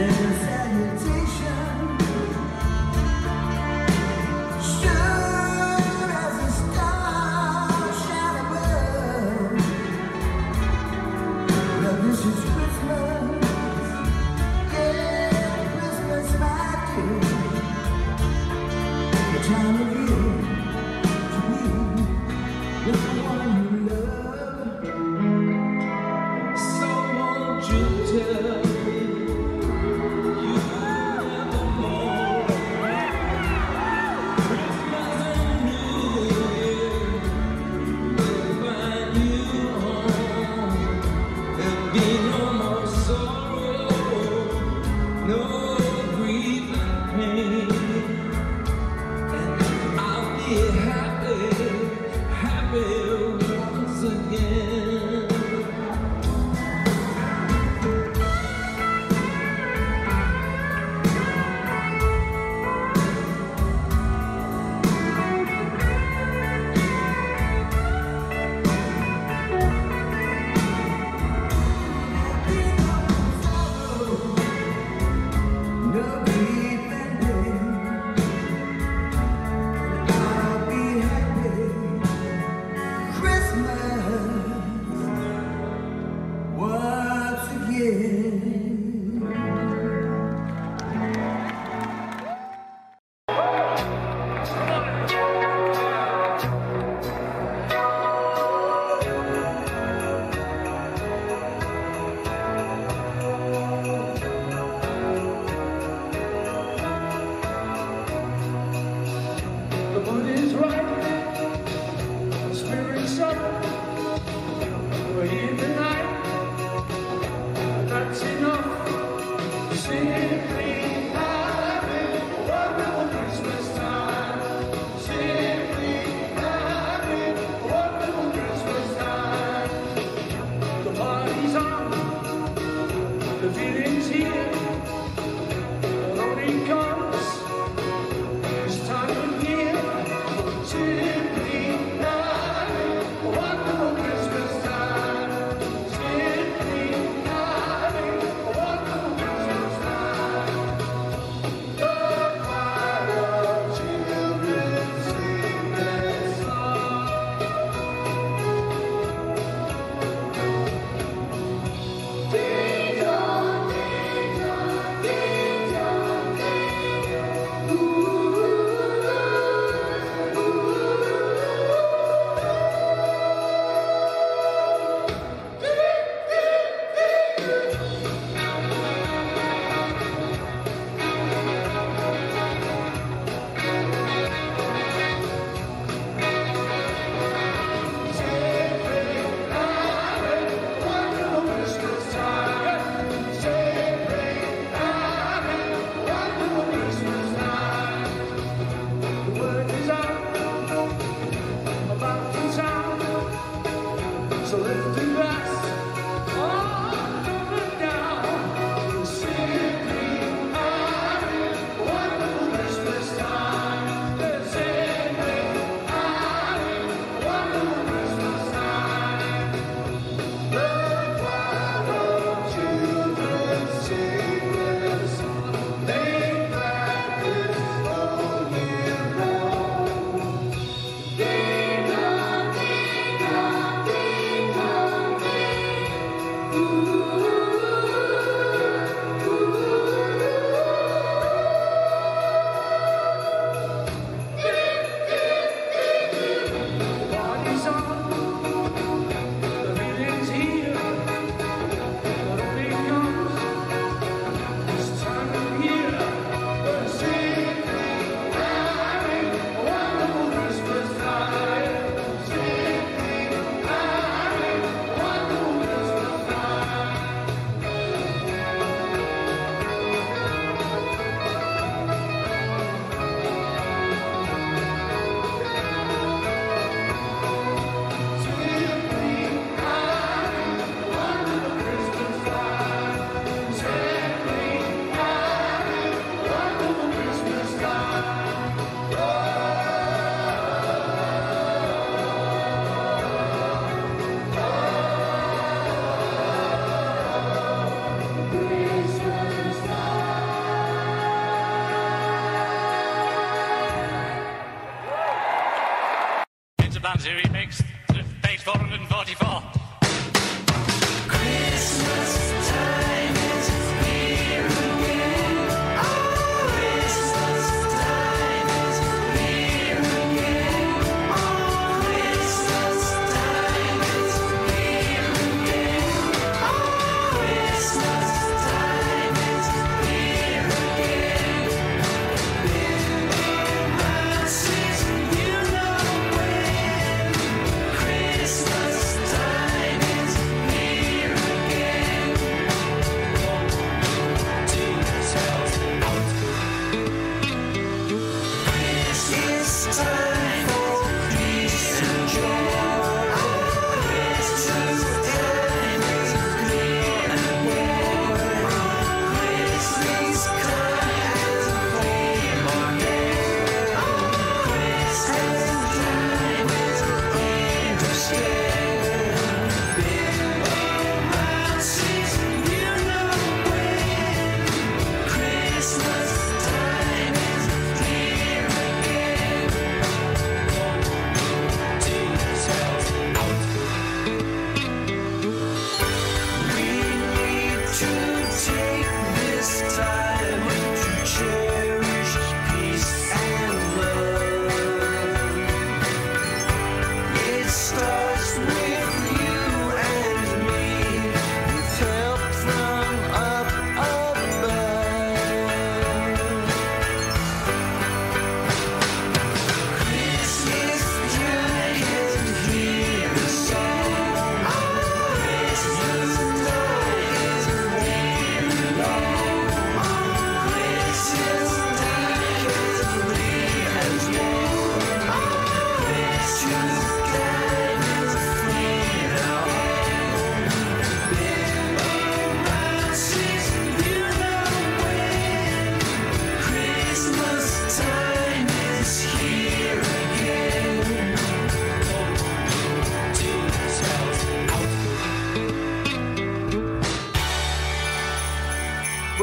Resolution,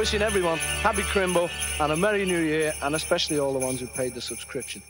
wishing everyone happy Crimbo and a Merry New Year, and especially all the ones who paid the subscription.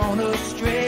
gone astray.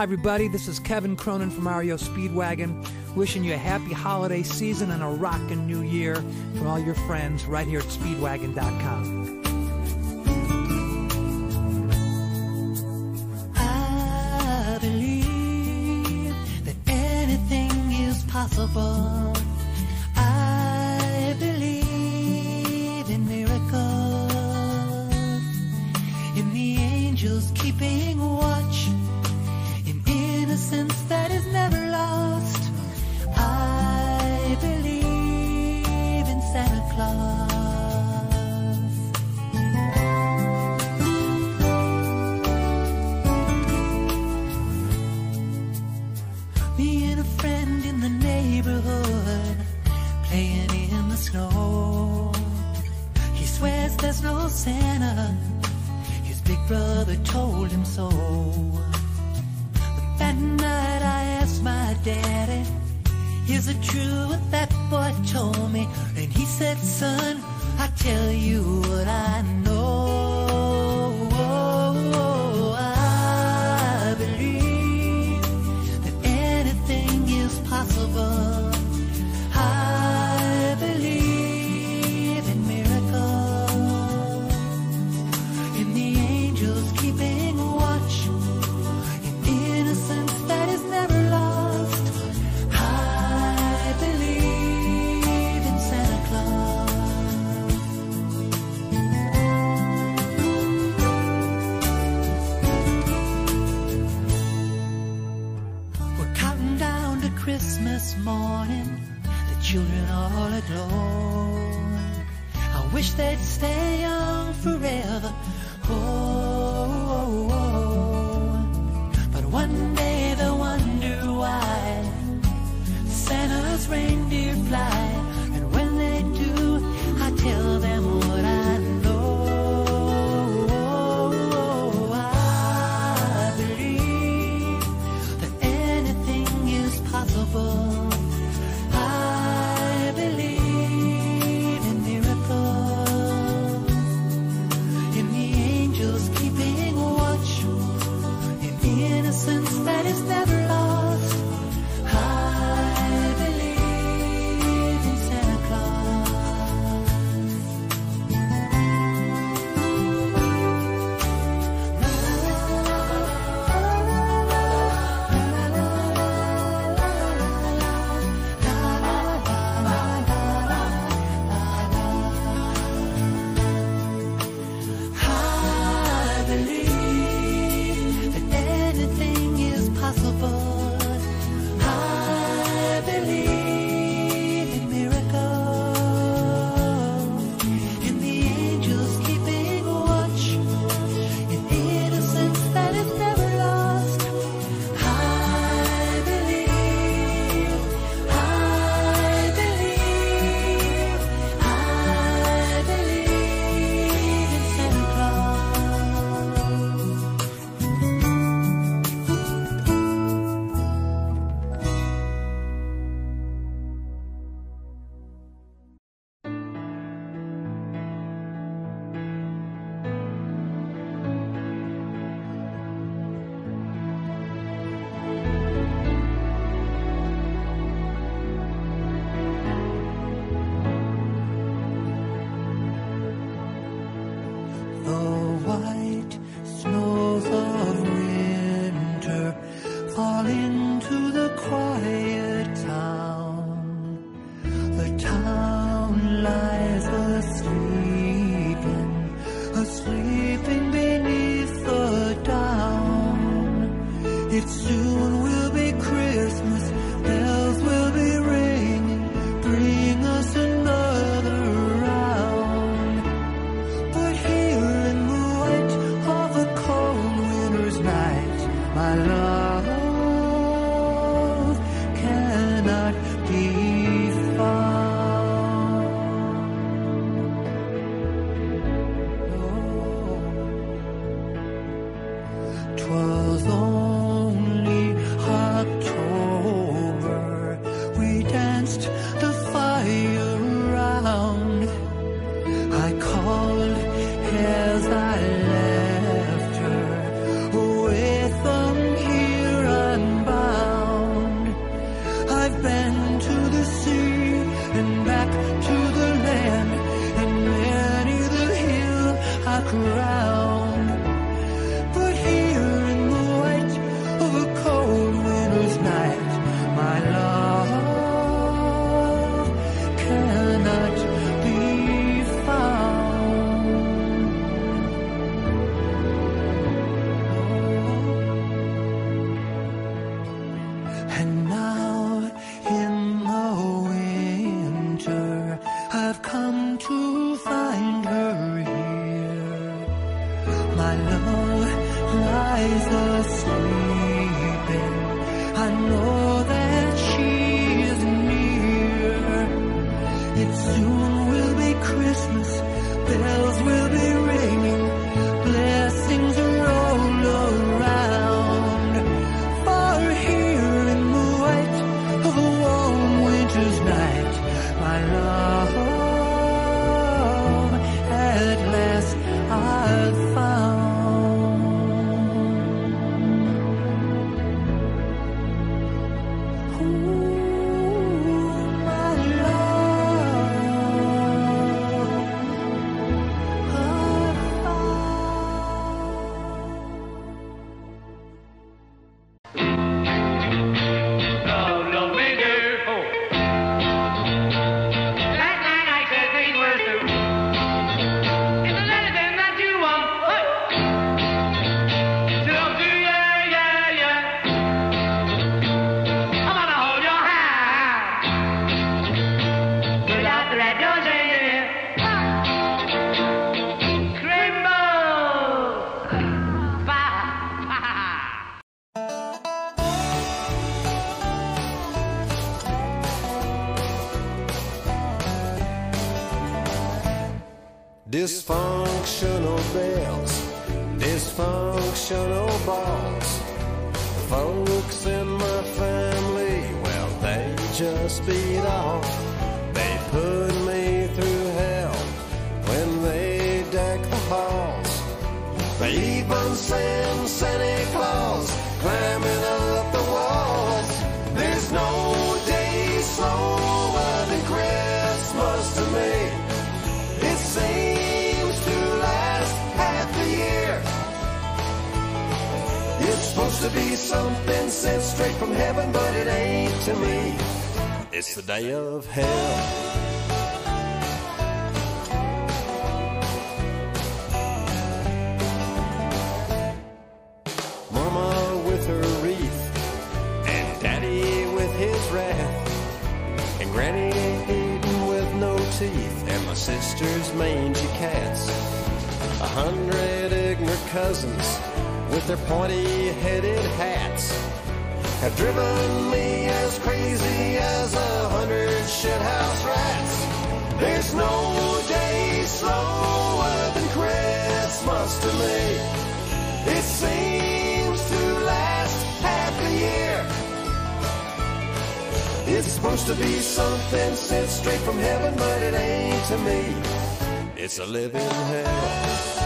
Hi, everybody. This is Kevin Cronin from REO Speedwagon, wishing you a happy holiday season and a rockin' new year from all your friends right here at speedwagon.com. dysfunctional bell. from heaven, but it ain't to me. It's the day of hell. Mama with her wreath, and Daddy with his wrath, and Granny eating with no teeth, and my sister's mangy cats. A hundred ignorant cousins with their pointy-headed hats have driven me as crazy as a hundred shithouse rats. There's no day slower than Christmas to me. It seems to last half a year. It's supposed to be something sent straight from heaven, but it ain't to me. It's a living hell.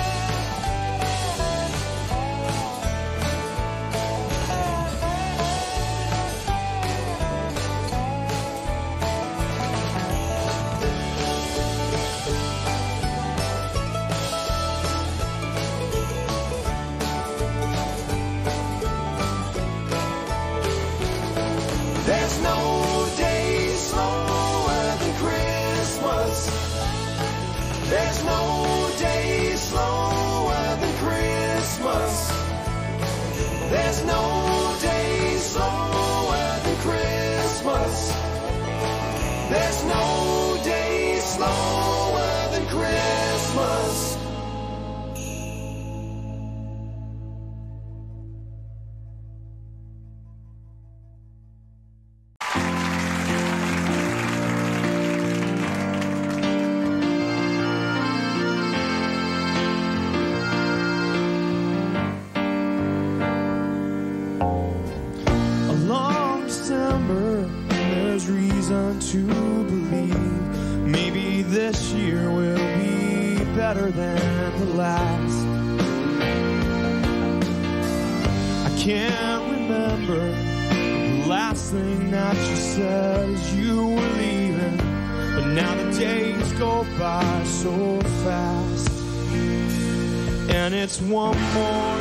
One more.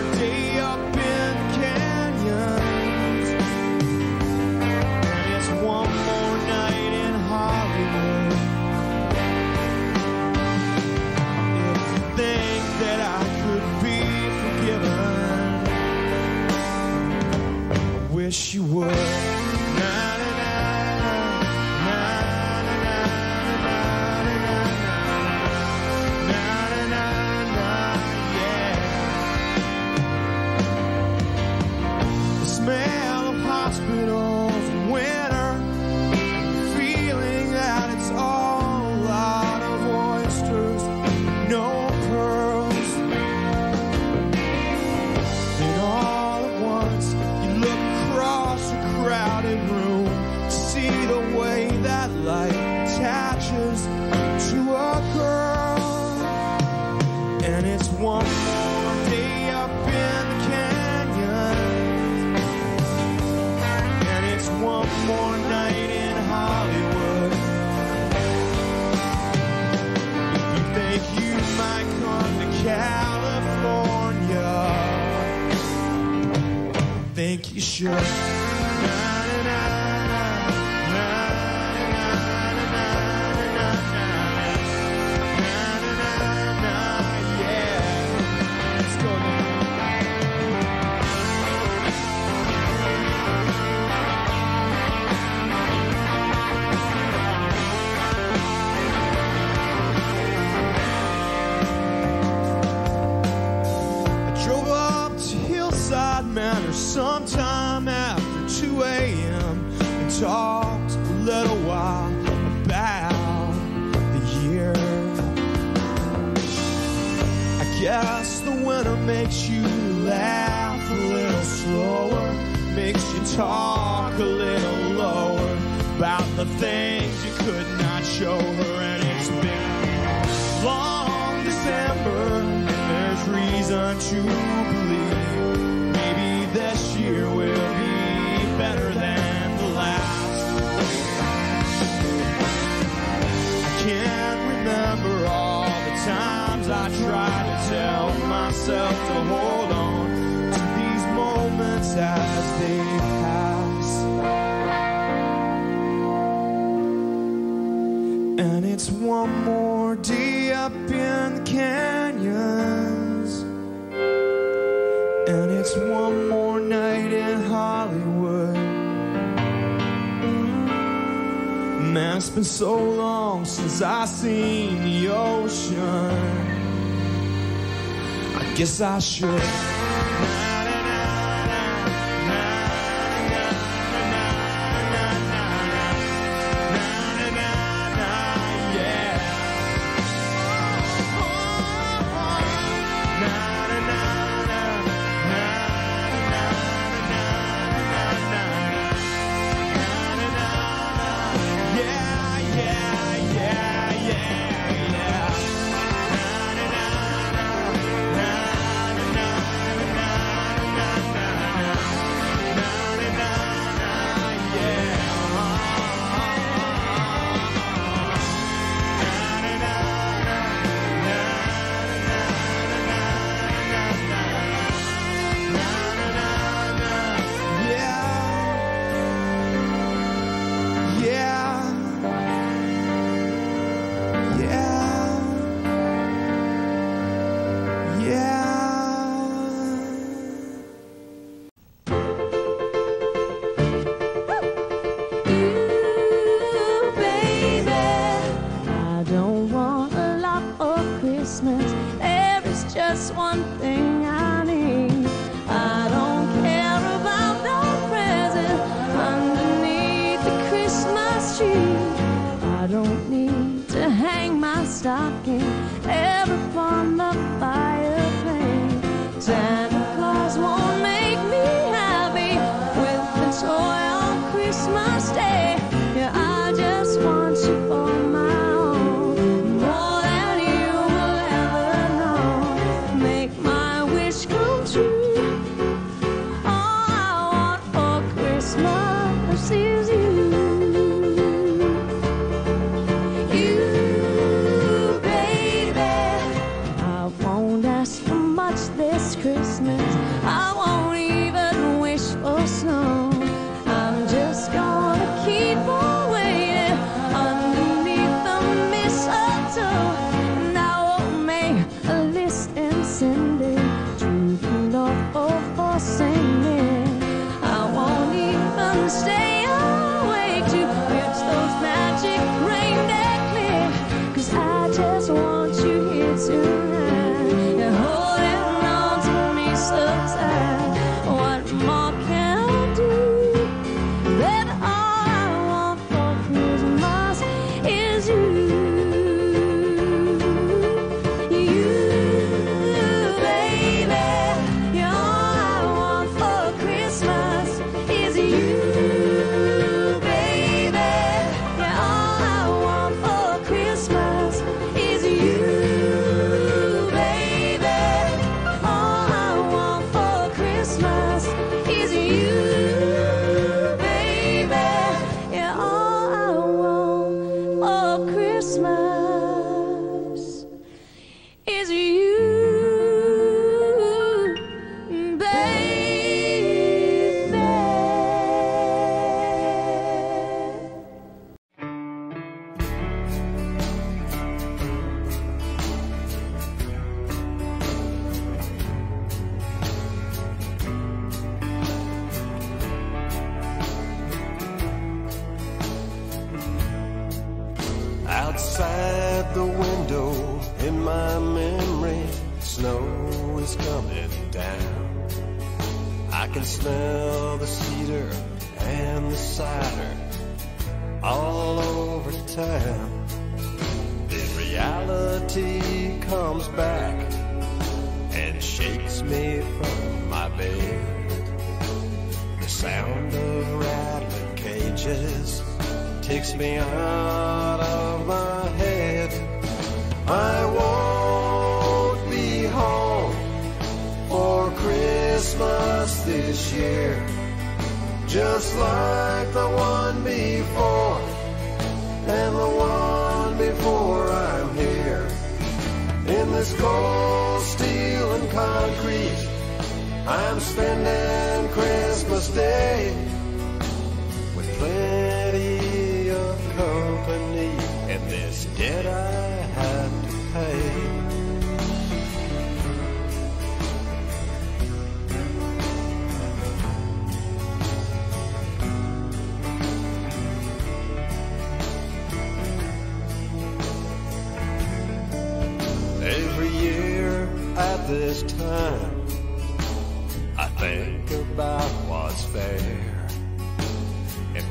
man, it's been so long since I seen the ocean. I guess I should.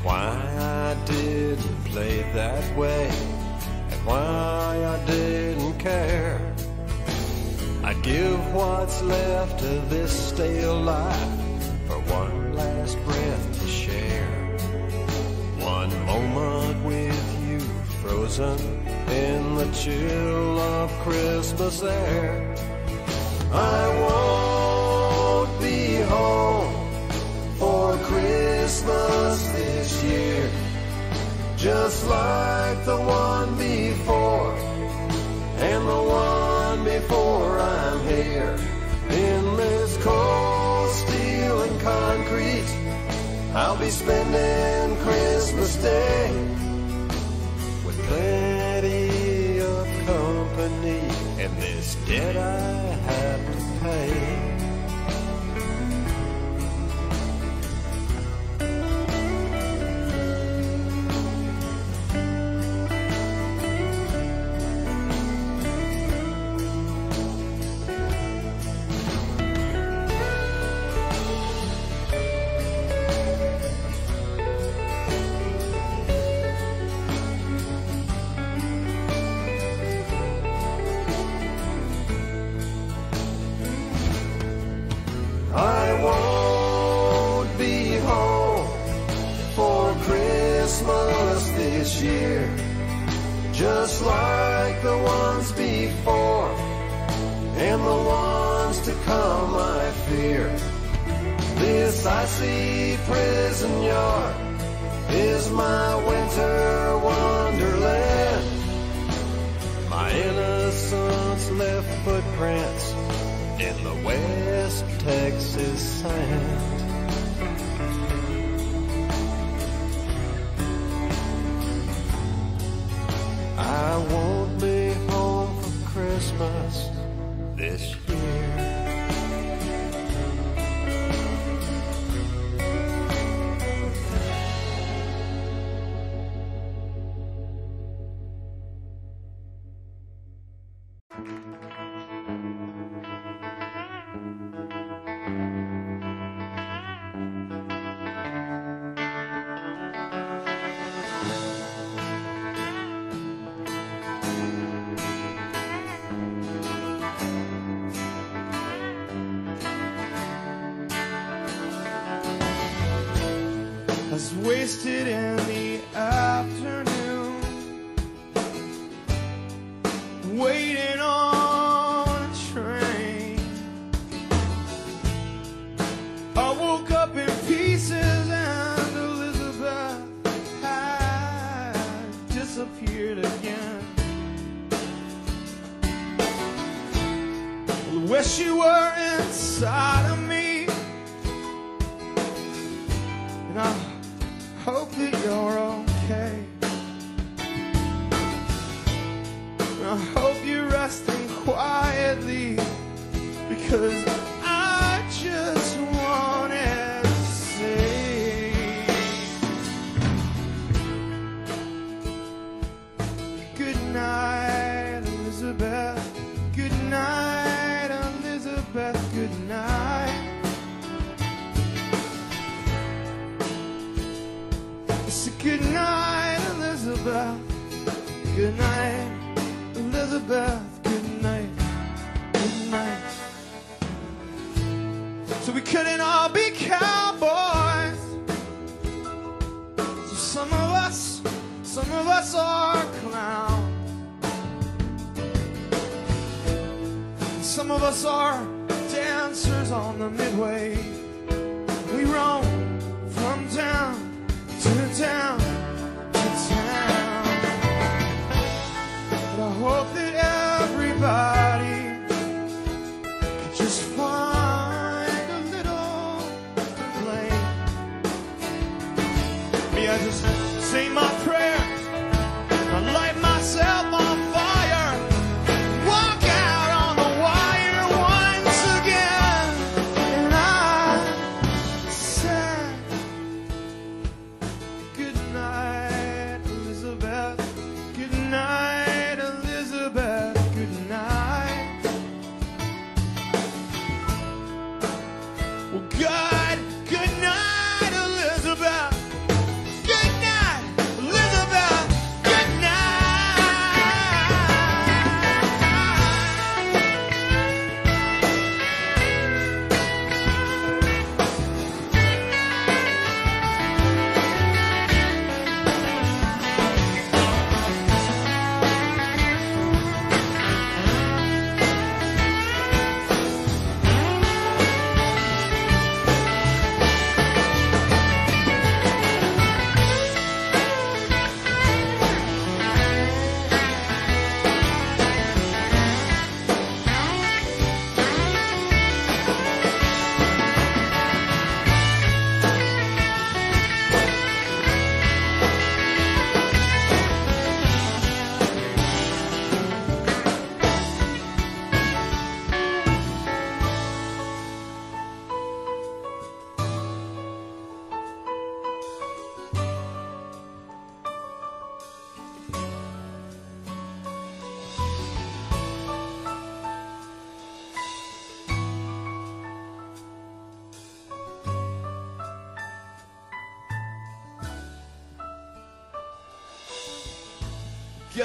Why I didn't play that way and why I didn't care. I'd give what's left of this stale life for one last breath to share. One moment with you frozen in the chill of Christmas air. I won't be home for Christmas year, just like the one before, and the one before I'm here. In this cold steel and concrete, I'll be spending Christmas Day with plenty of company, and this debt I have to pay. just like the ones before and the ones to come I fear. This icy prison yard is my winter wonderland. My innocence left footprints in the West Texas sand. I won't be home for Christmas this year.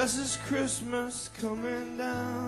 fast as Christmas coming down.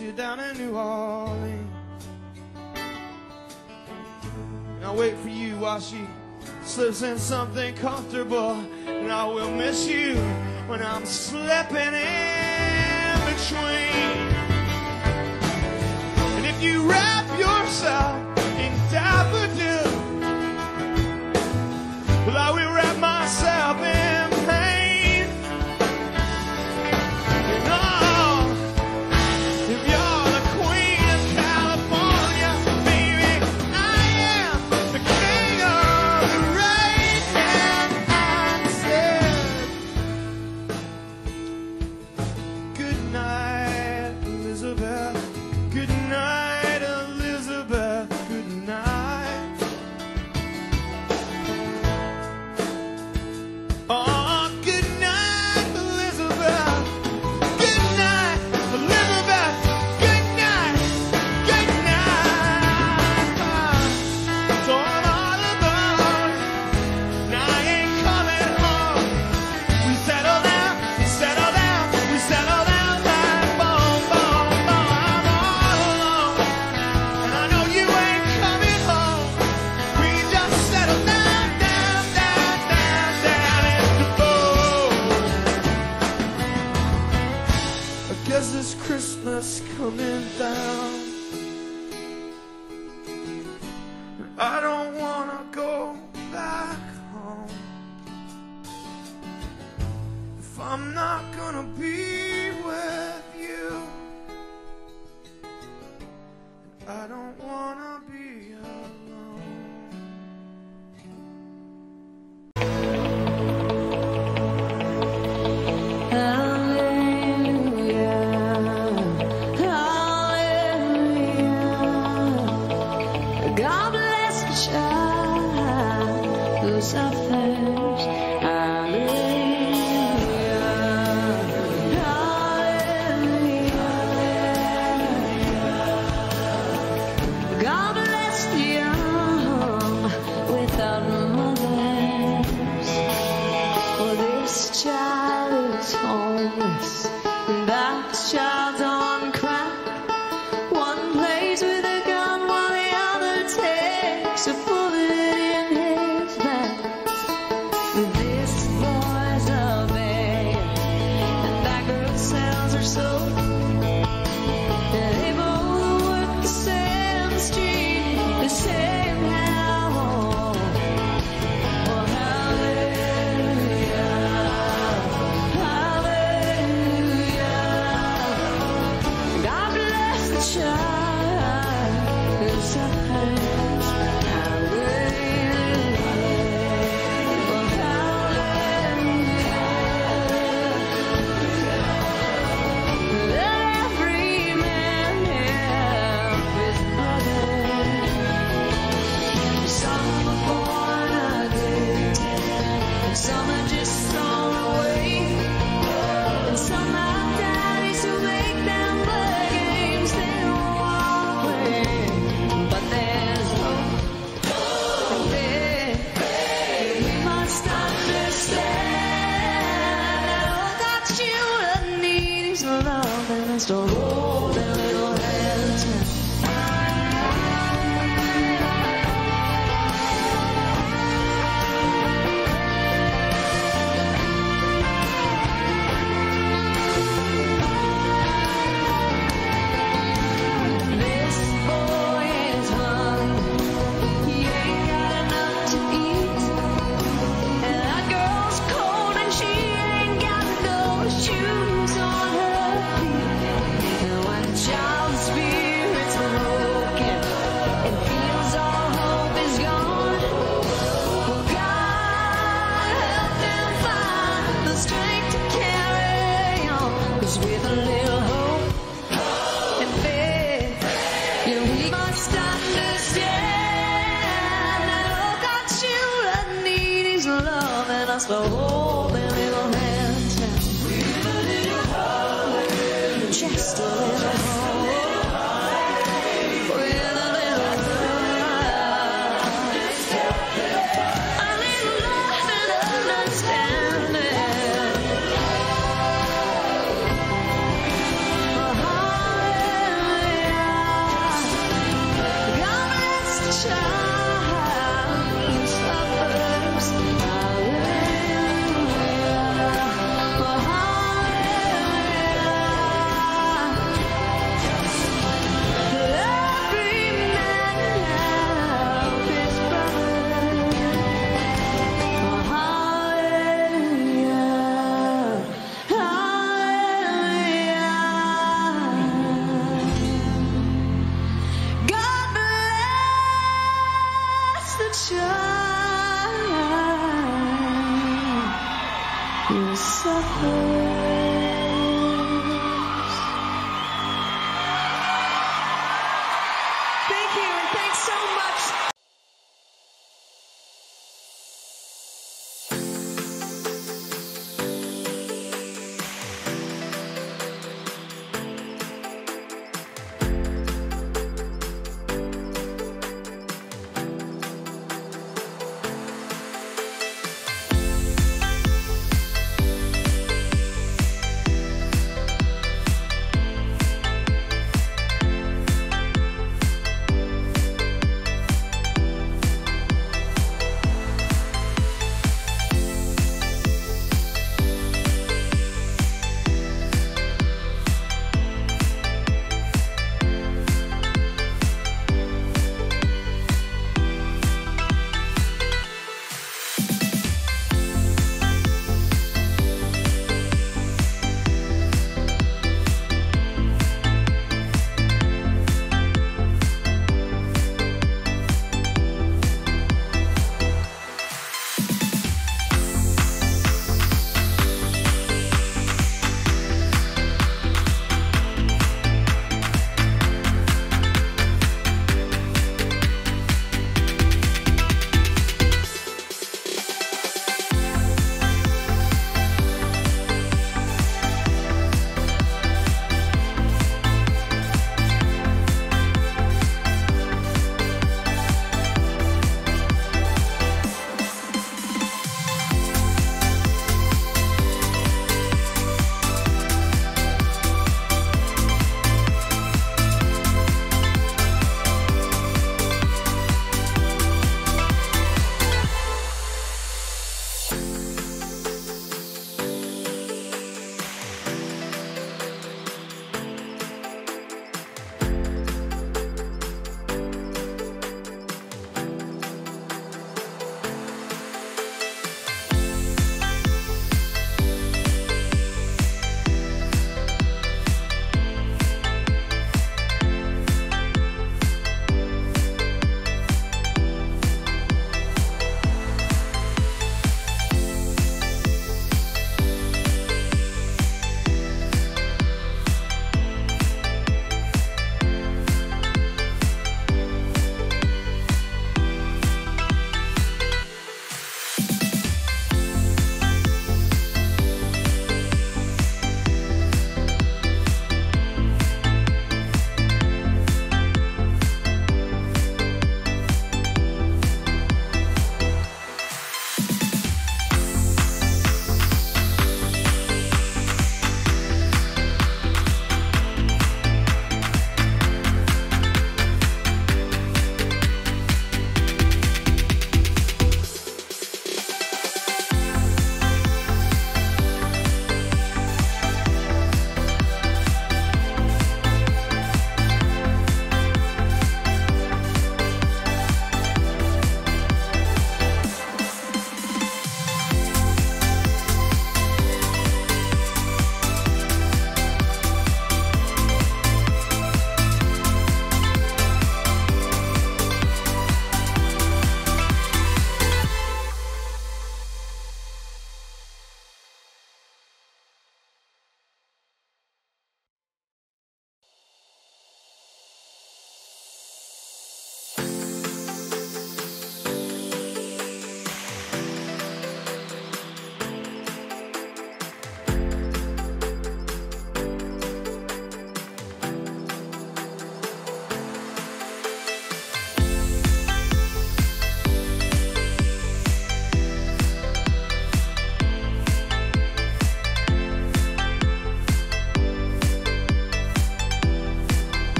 you down in New Orleans. And I'll wait for you while she slips in something comfortable. And I will miss you when I'm slipping in between. And if you wrap yourself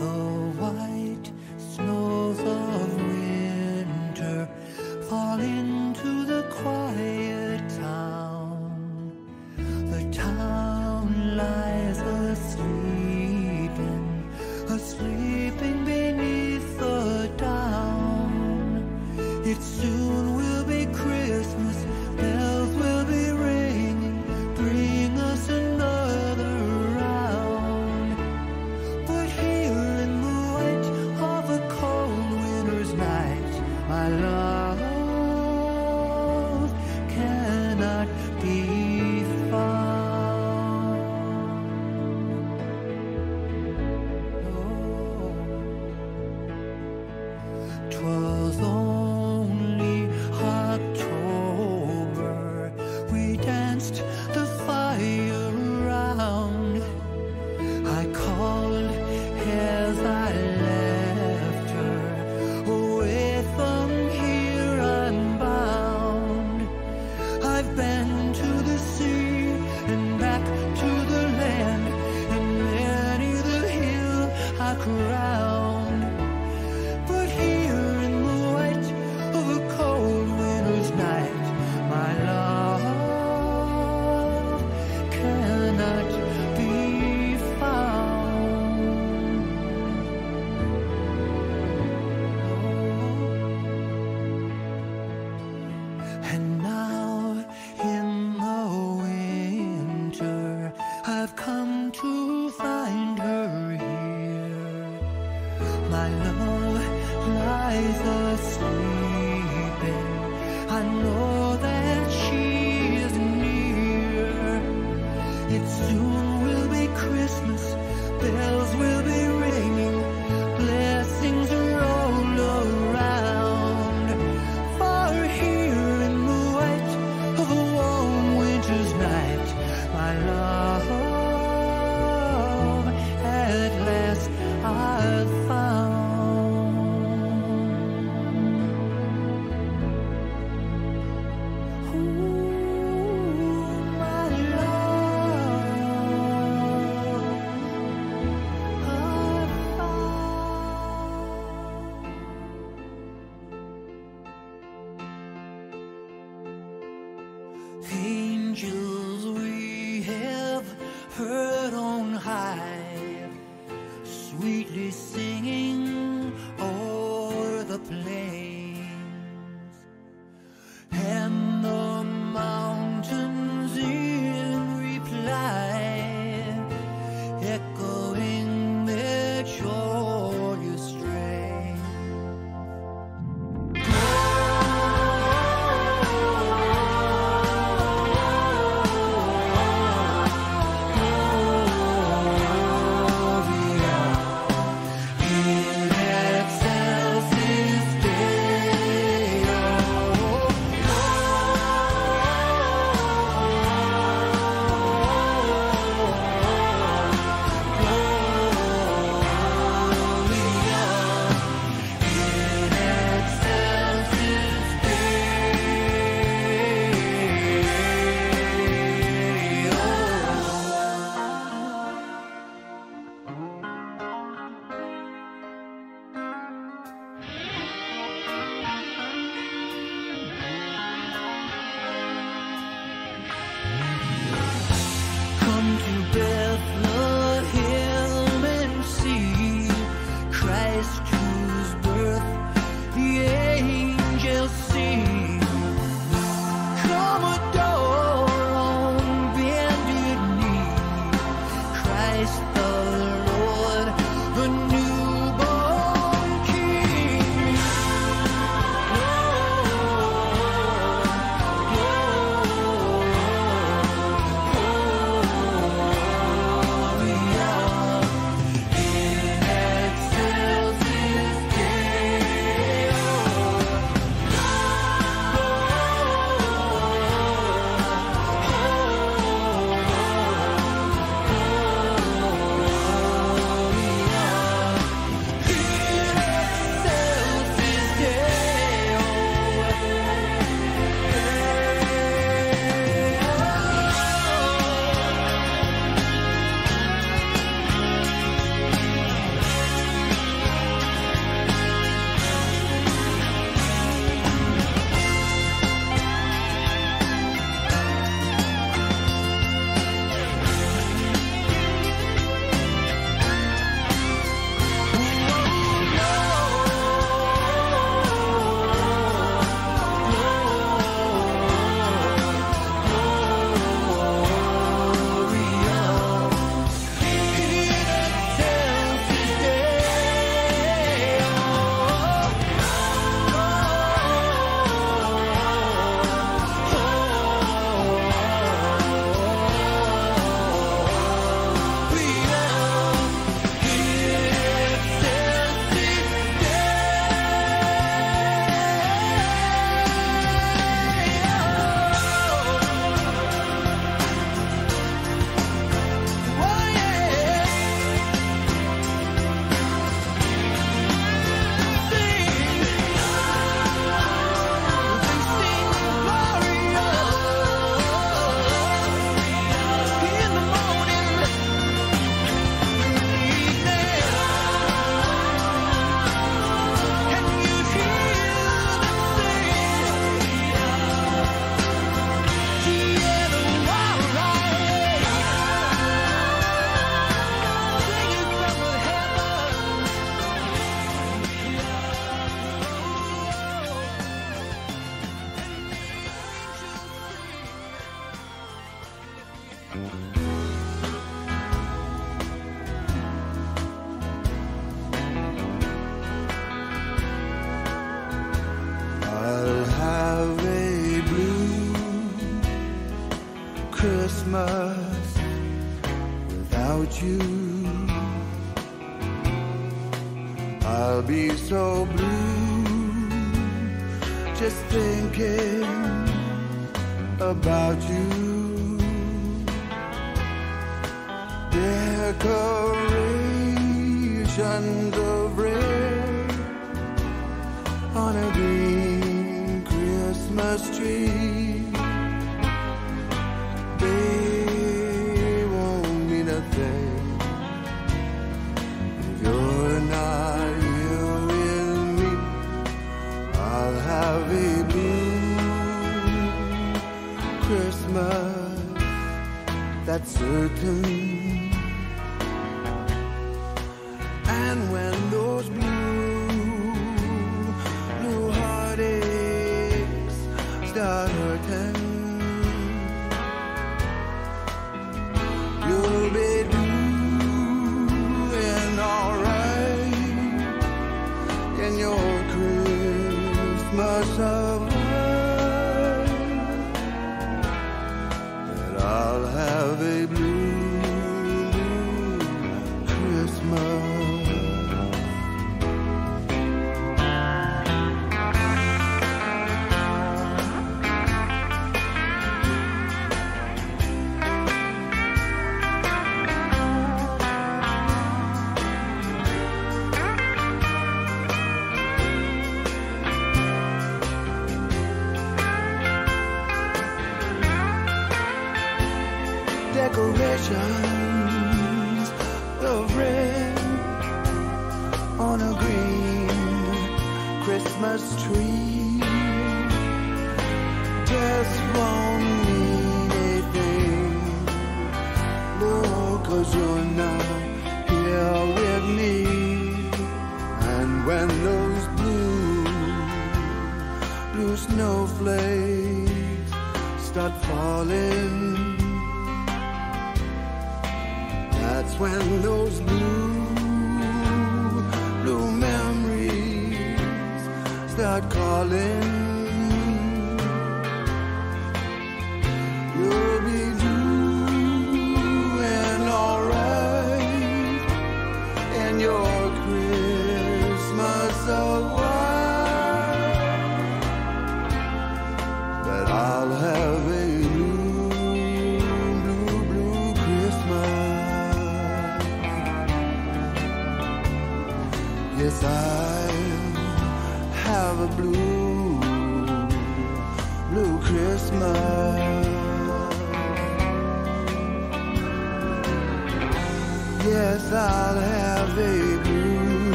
oh.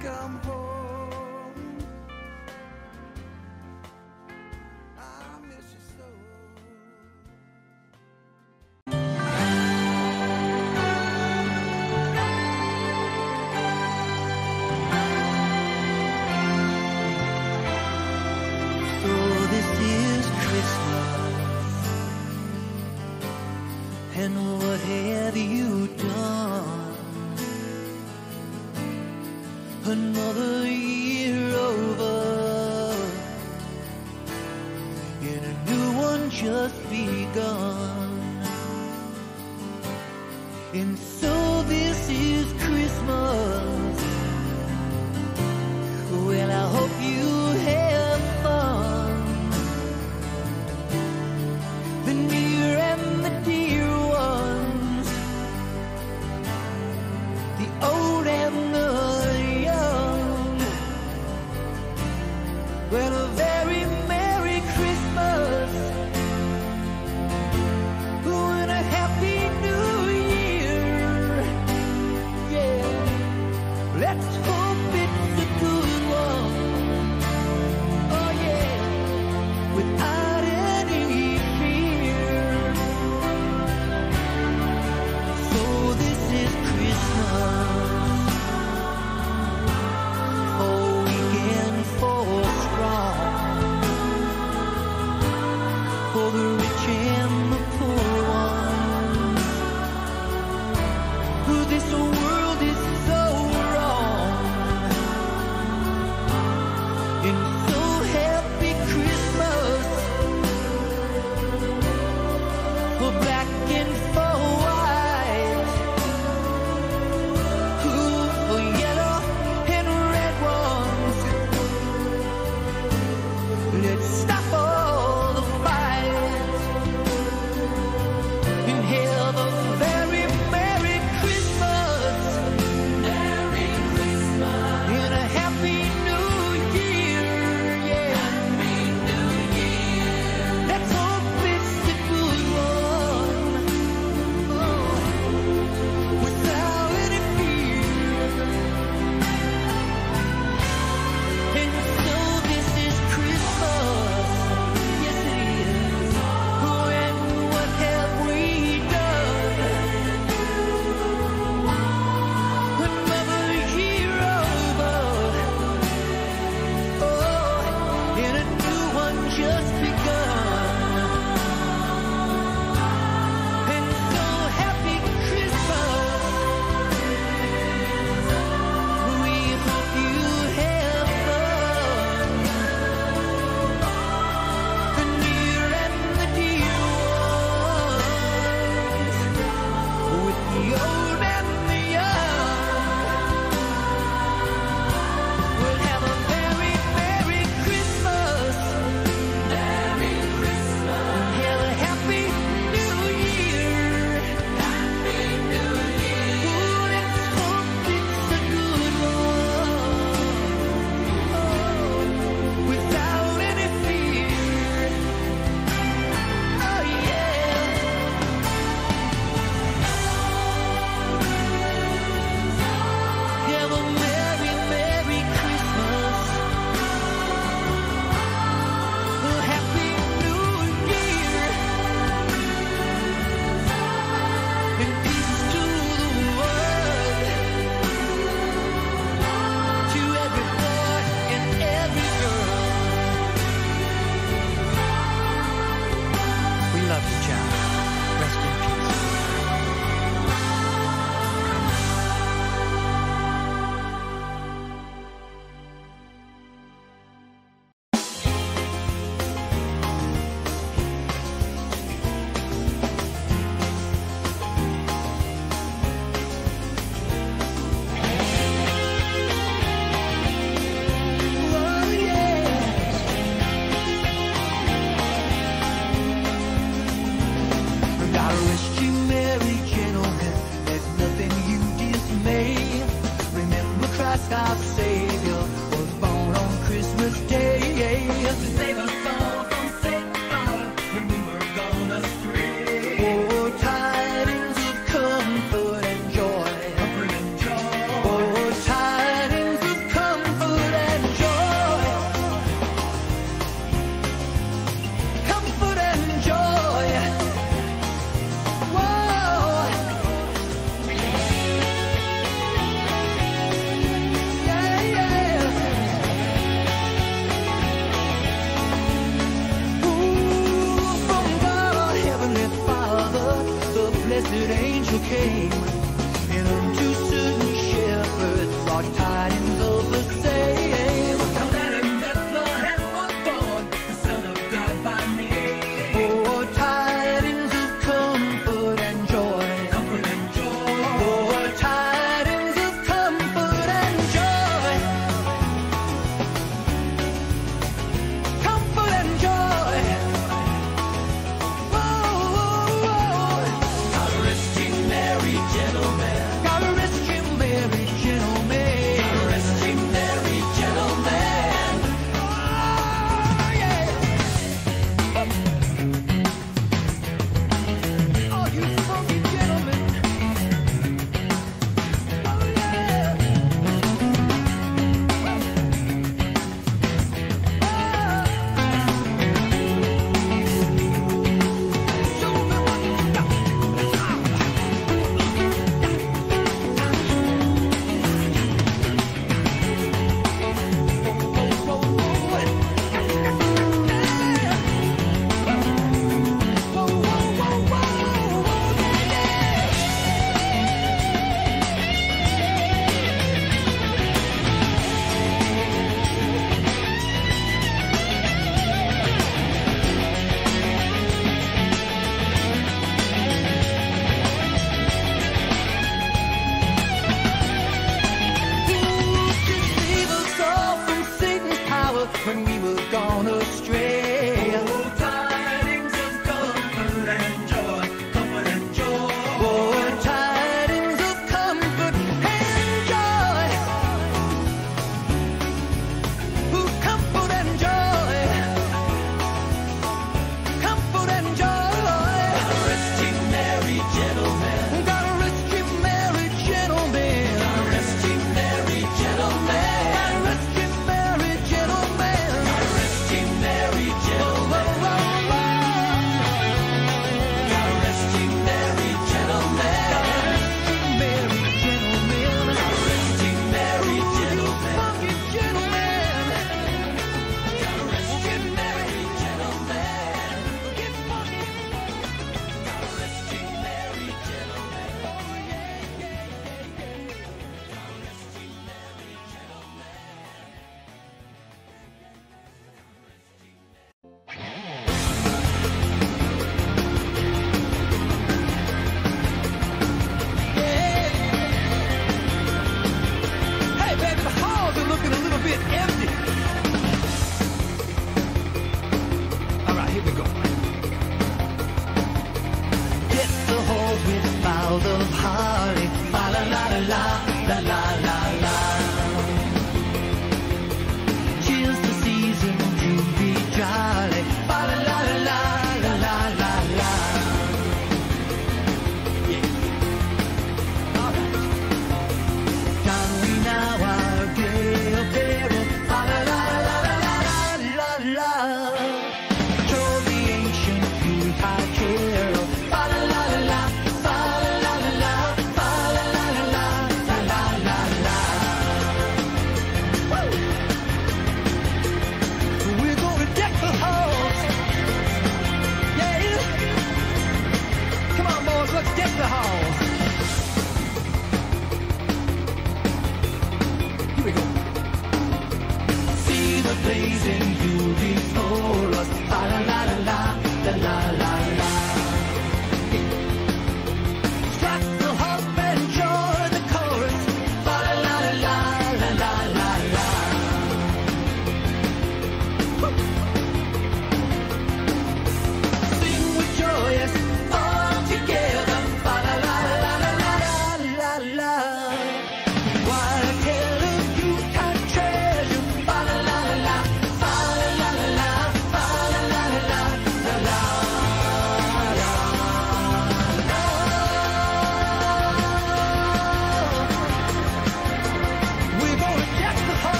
Come home.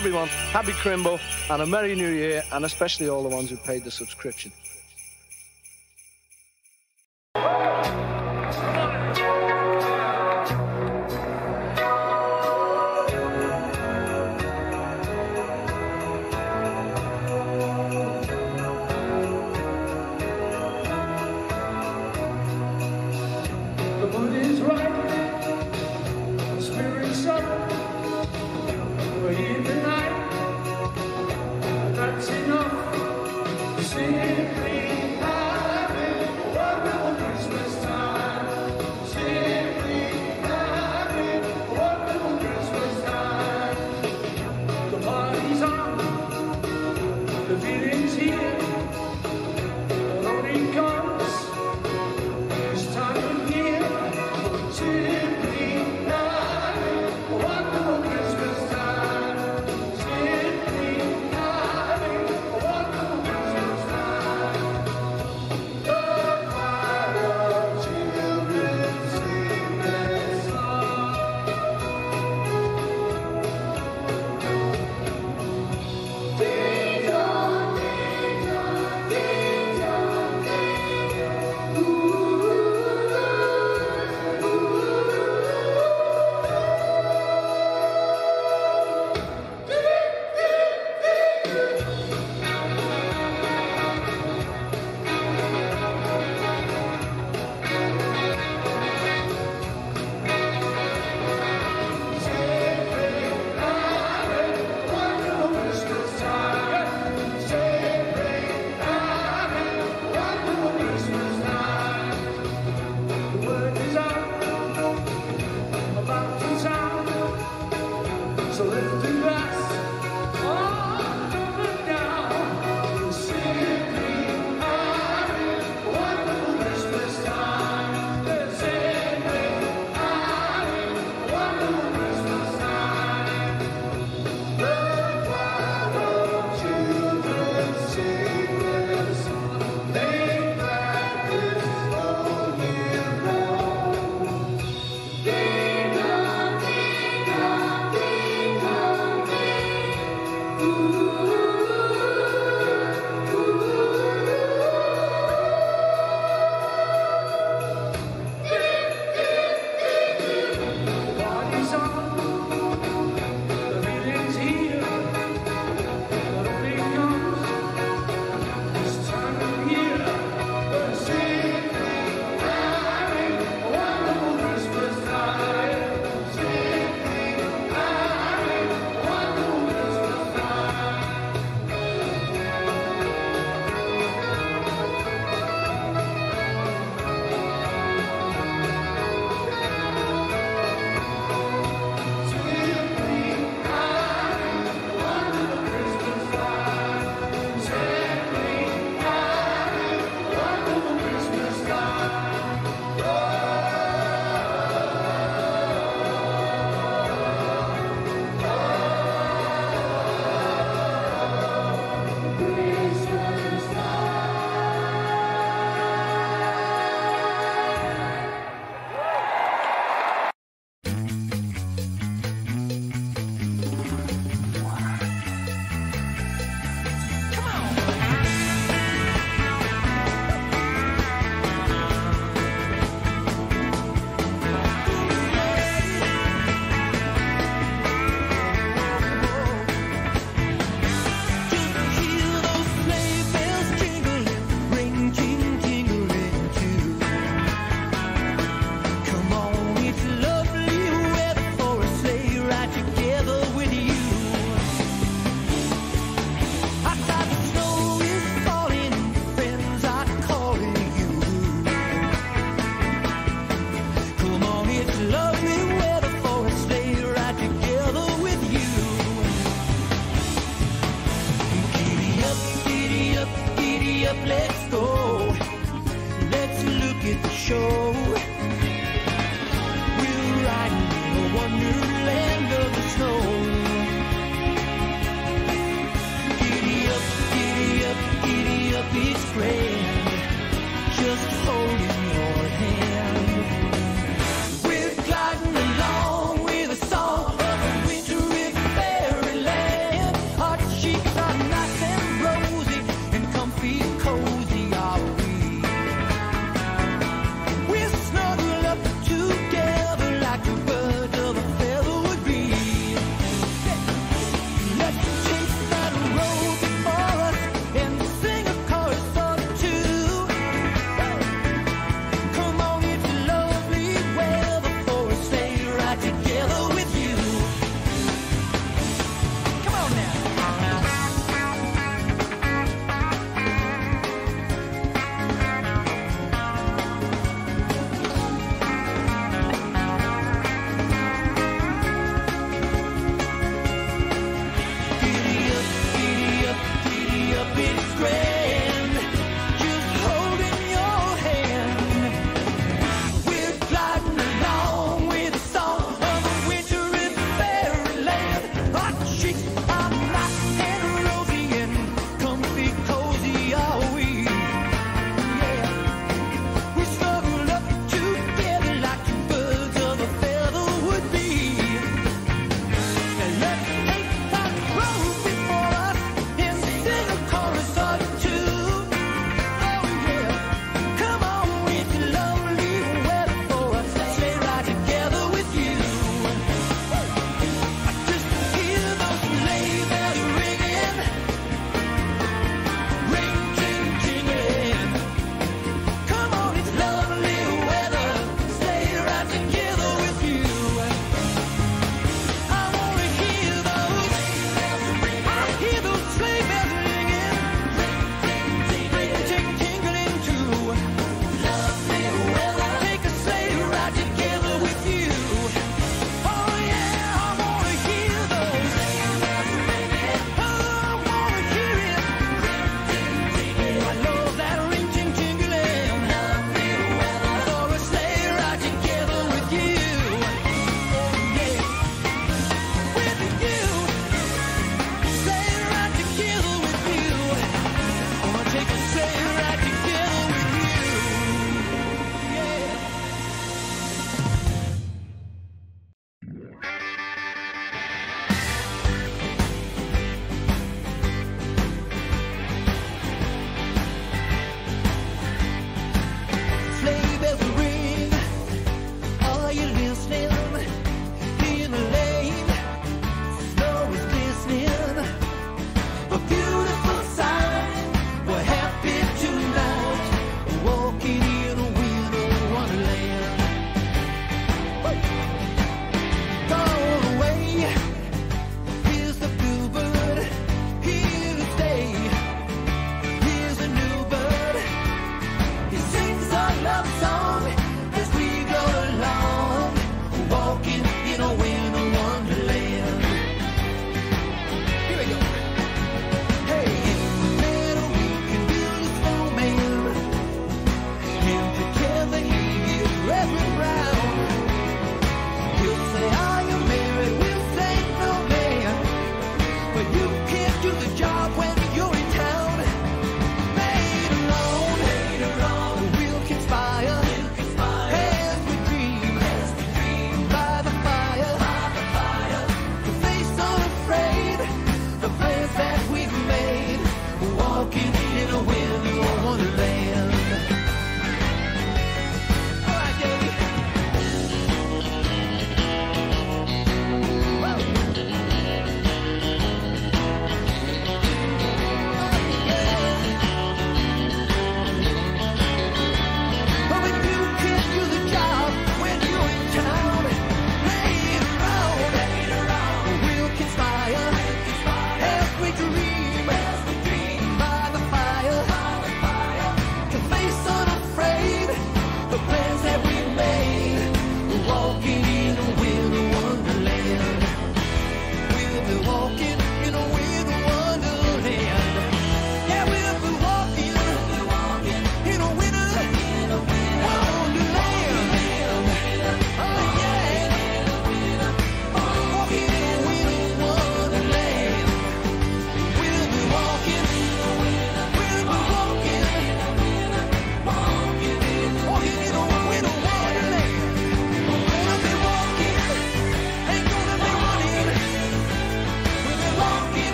everyone happy Crimble and a Merry New Year, and especially all the ones who paid the subscription.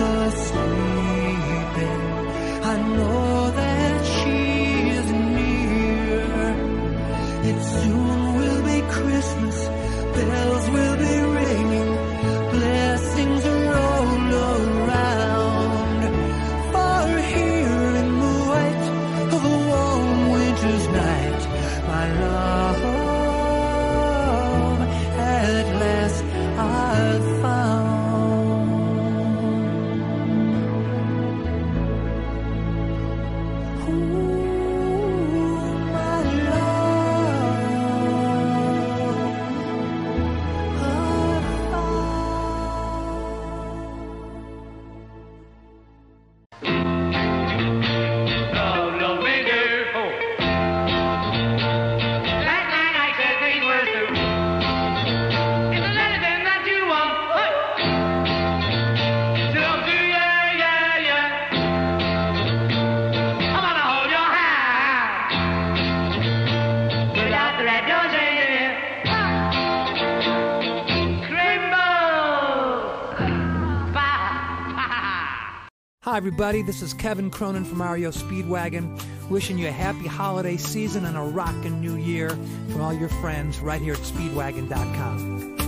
asleep. I know. everybody. This is Kevin Cronin from REO Speedwagon, wishing you a happy holiday season and a rockin' new year from all your friends right here at speedwagon.com.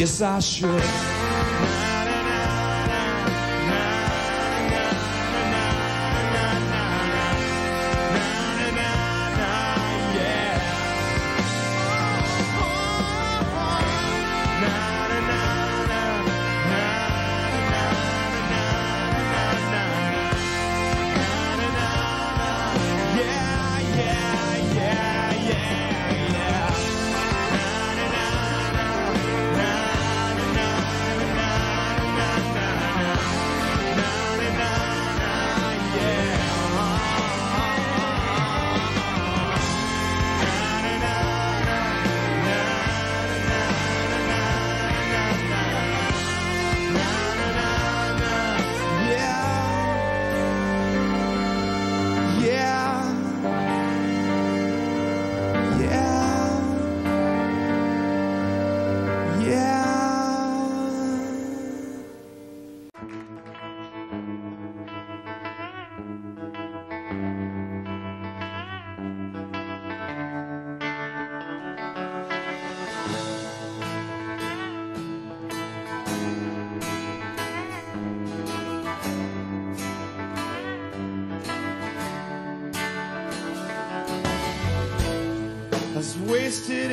guess I should. Wasted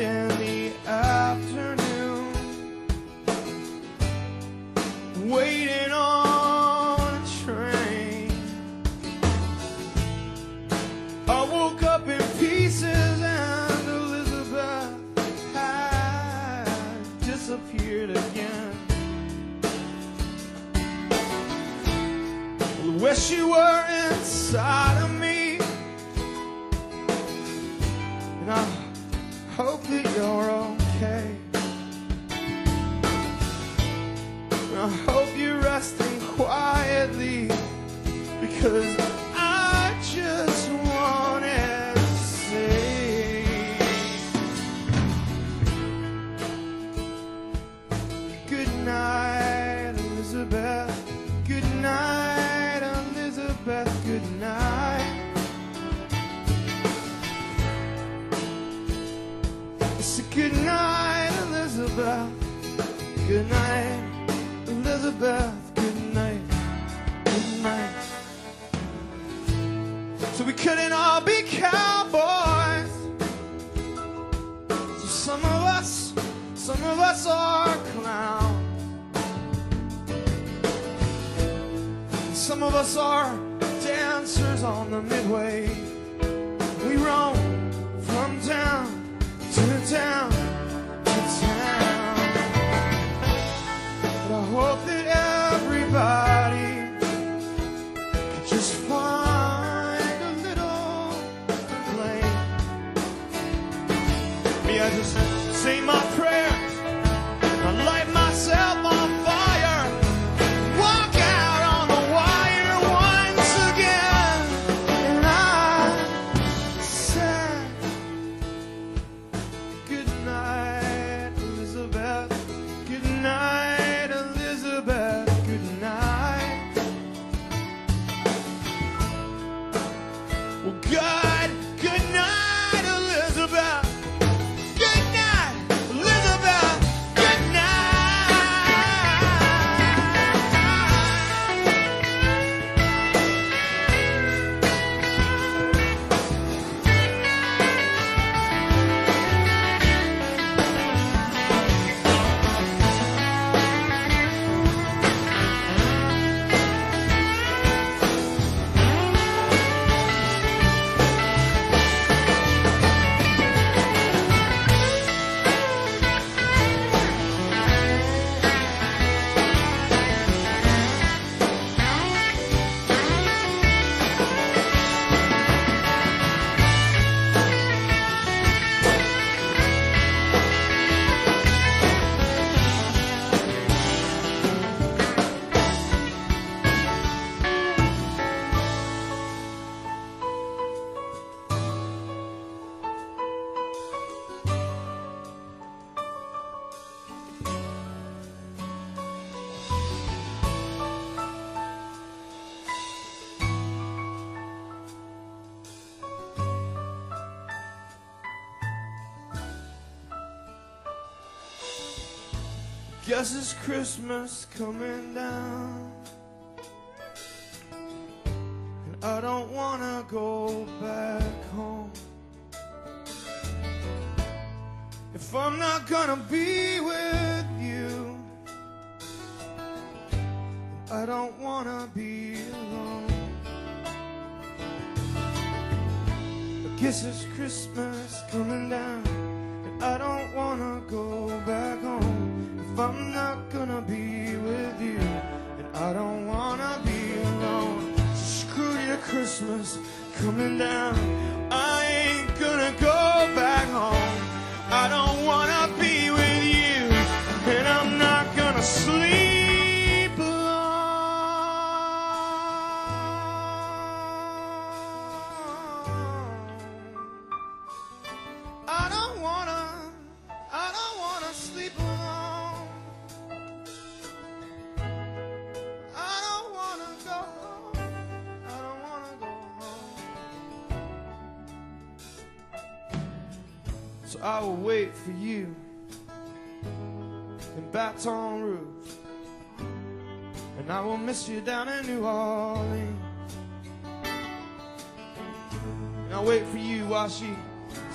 Just as Christmas coming down.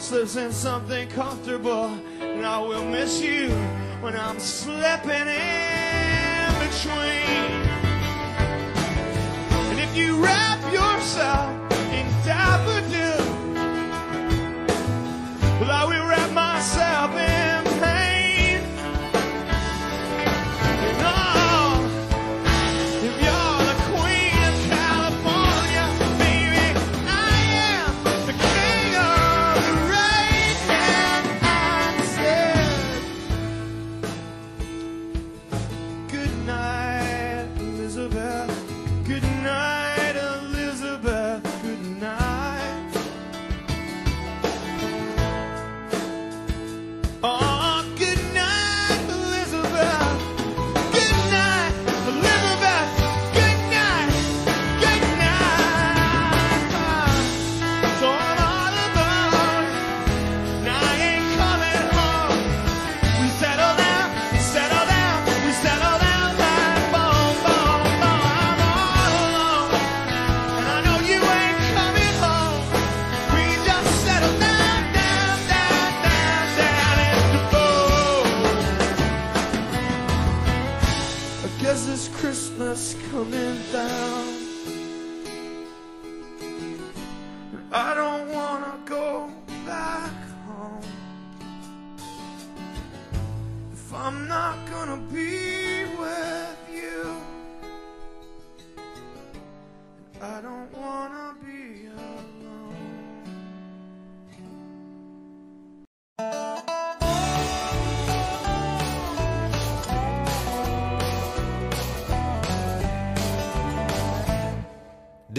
slips in something comfortable. And I will miss you when I'm slipping in between.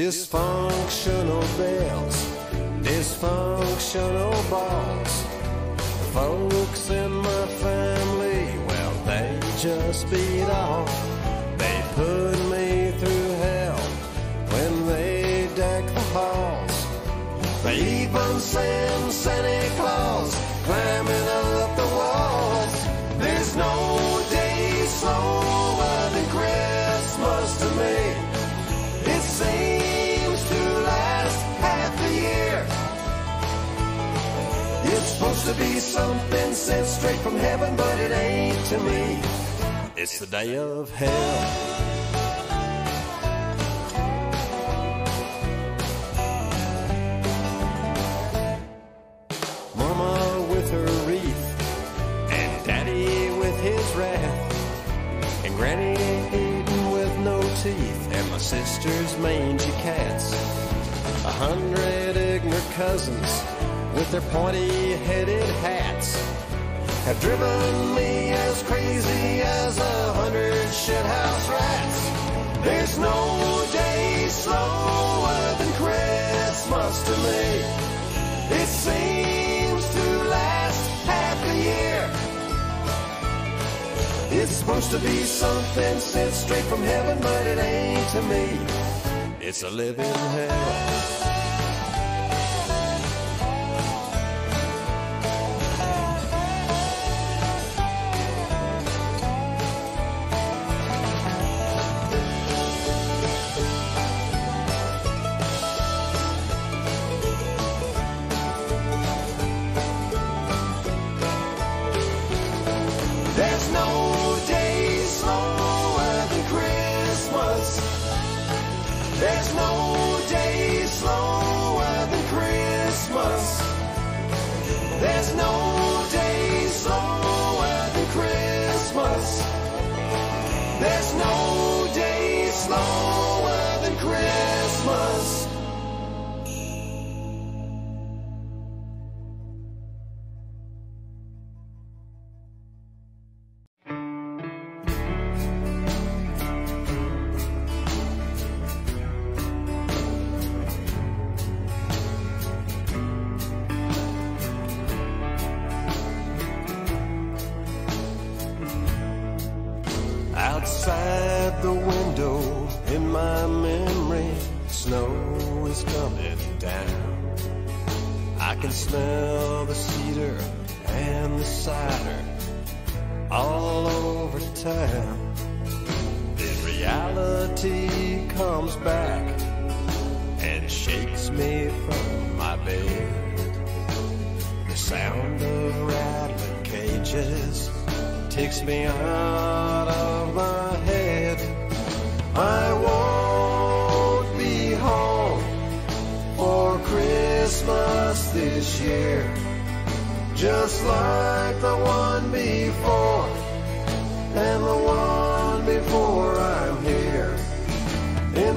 Dysfunctional bells, dysfunctional balls. Folks in my family, well, they just beat off. They put me through hell when they deck the halls. They even send something sent straight from heaven, but it ain't to me. It's the day of hell. Mama with her wreath, and Daddy with his wrath, and Granny eating with no teeth, and my sister's mangy cats. A hundred ignorant cousins their pointy-headed hats have driven me as crazy as a hundred shithouse rats. There's no day slower than Christmas to me. It seems to last half a year. It's supposed to be something sent straight from heaven, but it ain't to me. It's a living hell.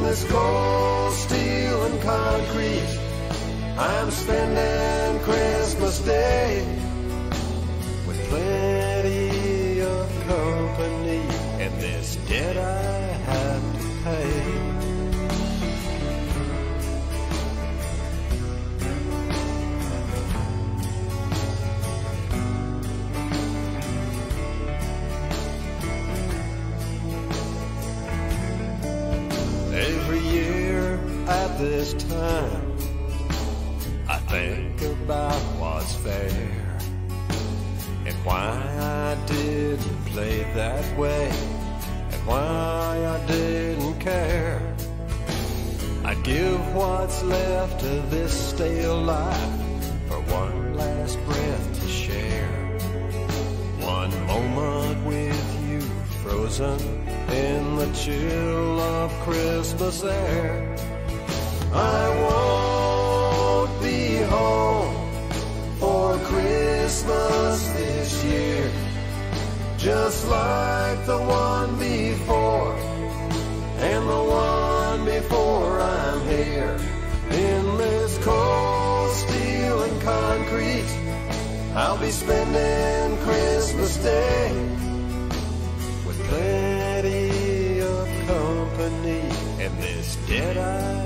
This cold steel and concrete, I'm spending Christmas Day with plenty of company. And this dead I this time, I think about what's fair and why I didn't play that way and why I didn't care. I'd give what's left of this stale life for one last breath to share. One moment with you frozen in the chill of Christmas air. I won't be home for Christmas this year, just like the one before and the one before I'm here. In this cold steel and concrete. I'll be spending Christmas Day with plenty of company. And this debt I